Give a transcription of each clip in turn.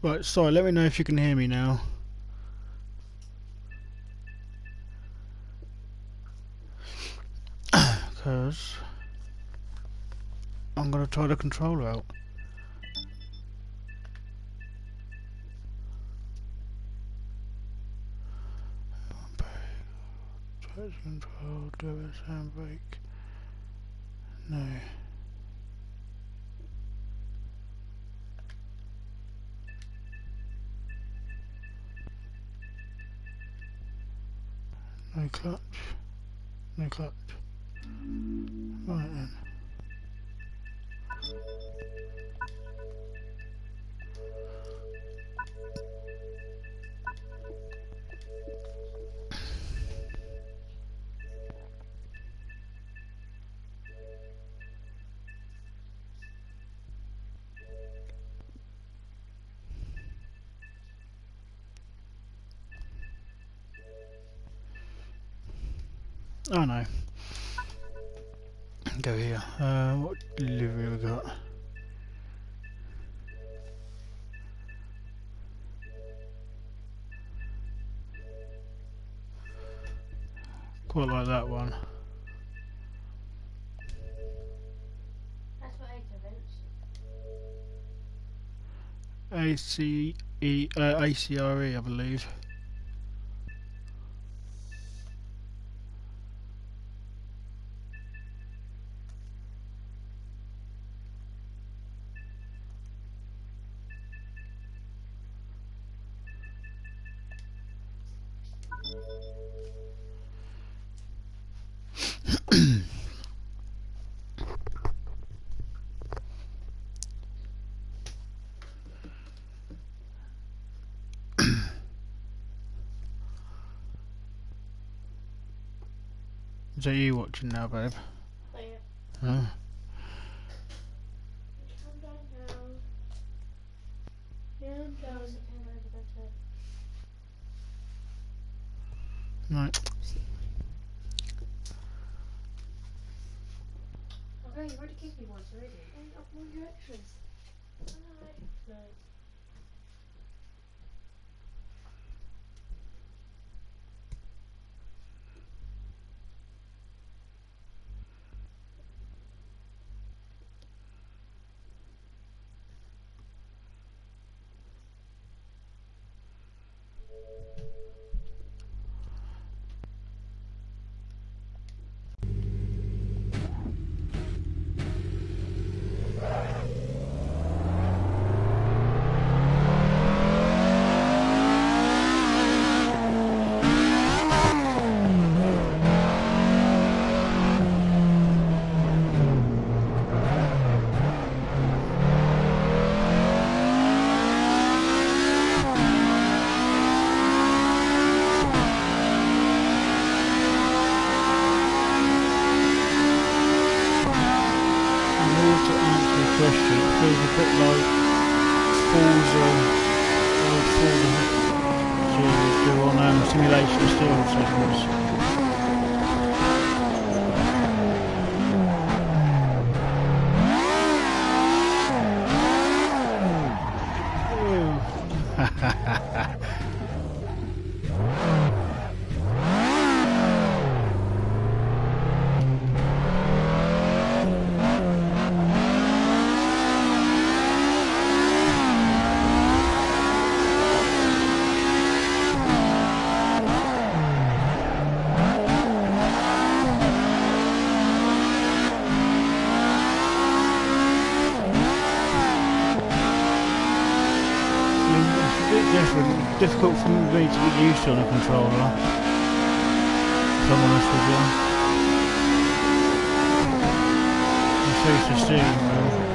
Right, sorry, let me know if you can hear me now. Because I'm going to try the controller out. Try control, a handbrake. No. No clutch. No clutch. Oh no. Go here. Uh, what delivery we got? Quite like that one. That's what. A C E uh, A C R E, I believe. Is that you watching now, babe? Oh yeah. Huh? Simulation steel segments. I mean, it's a bit for me to get used to on a controller. If I'm honest with you. I'm used to steering wheel.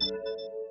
You